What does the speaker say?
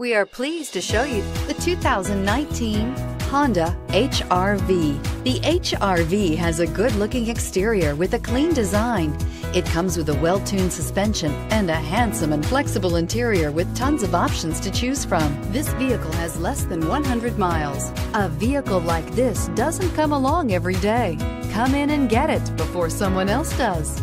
We are pleased to show you the 2019 Honda HRV. The HRV has a good-looking exterior with a clean design. It comes with a well-tuned suspension and a handsome and flexible interior with tons of options to choose from. This vehicle has less than 100 miles. A vehicle like this doesn't come along every day. Come in and get it before someone else does.